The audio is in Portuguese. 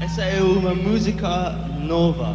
Essa é uma música nova.